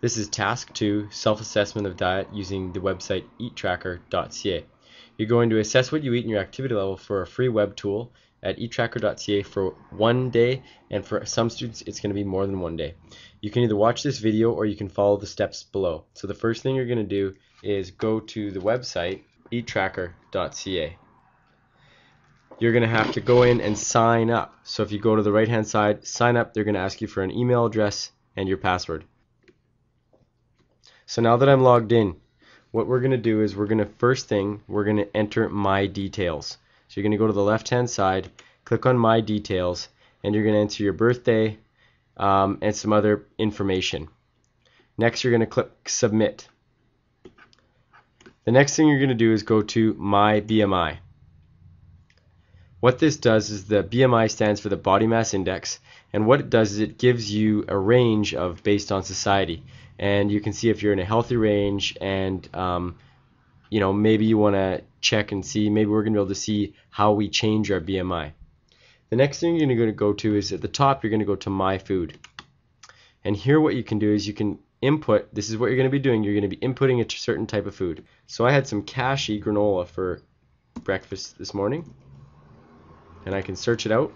This is task 2, self-assessment of diet using the website eatracker.ca. You're going to assess what you eat in your activity level for a free web tool at eatracker.ca for one day and for some students it's going to be more than one day. You can either watch this video or you can follow the steps below. So the first thing you're going to do is go to the website eatracker.ca. You're going to have to go in and sign up. So if you go to the right hand side, sign up, they're going to ask you for an email address and your password. So now that I'm logged in, what we're going to do is we're going to first thing, we're going to enter my details. So you're going to go to the left hand side, click on my details, and you're going to enter your birthday um, and some other information. Next you're going to click submit. The next thing you're going to do is go to my BMI. What this does is the BMI stands for the body mass index and what it does is it gives you a range of based on society. And you can see if you're in a healthy range and um, you know maybe you want to check and see maybe we're going to be able to see how we change our BMI the next thing you're going to go to is at the top you're going to go to my food. And here what you can do is you can input this is what you're going to be doing you're going to be inputting a certain type of food. So I had some cashew granola for breakfast this morning and I can search it out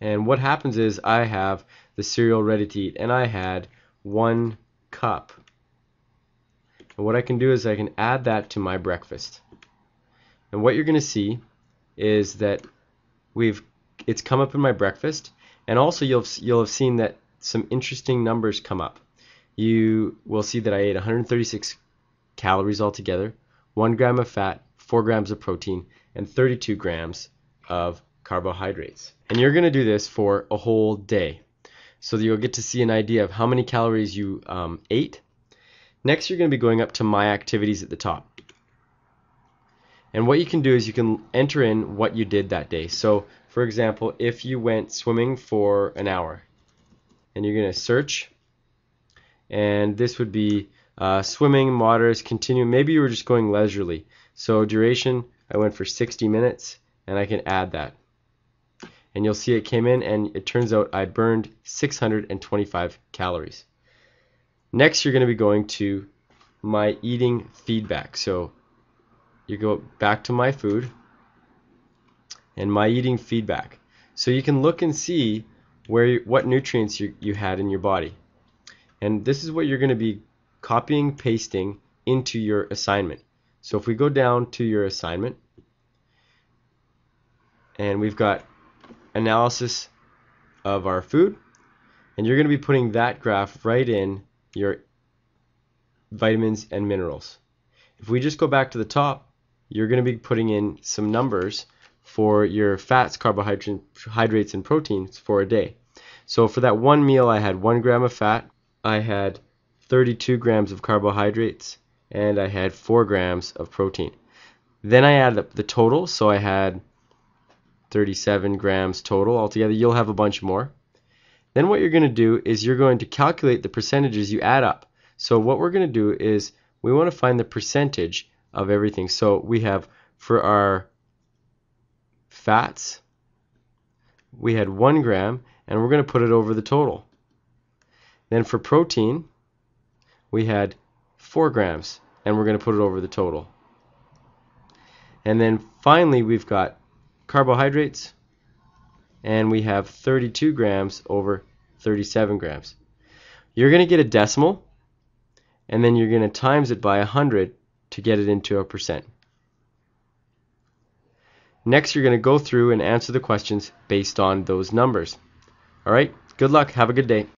and what happens is I have the cereal ready to eat and I had one cup. And what I can do is I can add that to my breakfast. And what you're going to see is that we've it's come up in my breakfast and also you'll you'll have seen that some interesting numbers come up. You will see that I ate 136 calories altogether, 1 gram of fat, 4 grams of protein, and 32 grams of carbohydrates. And you're going to do this for a whole day so you'll get to see an idea of how many calories you um, ate. Next, you're going to be going up to My Activities at the top. And what you can do is you can enter in what you did that day. So, for example, if you went swimming for an hour, and you're going to search, and this would be uh, swimming, moderate, continuing. Maybe you were just going leisurely. So, duration, I went for 60 minutes, and I can add that and you'll see it came in and it turns out I burned 625 calories. Next you're going to be going to my eating feedback. So you go back to my food and my eating feedback. So you can look and see where you, what nutrients you, you had in your body. And this is what you're going to be copying pasting into your assignment. So if we go down to your assignment and we've got analysis of our food and you're going to be putting that graph right in your vitamins and minerals. If we just go back to the top, you're going to be putting in some numbers for your fats, carbohydrates, and proteins for a day. So for that one meal, I had one gram of fat, I had 32 grams of carbohydrates, and I had 4 grams of protein. Then I added up the total, so I had 37 grams total altogether. You'll have a bunch more. Then what you're going to do is you're going to calculate the percentages you add up. So what we're going to do is we want to find the percentage of everything. So we have for our fats, we had one gram, and we're going to put it over the total. Then for protein, we had four grams, and we're going to put it over the total. And then finally, we've got carbohydrates, and we have 32 grams over 37 grams. You're going to get a decimal, and then you're going to times it by 100 to get it into a percent. Next, you're going to go through and answer the questions based on those numbers. All right, good luck. Have a good day.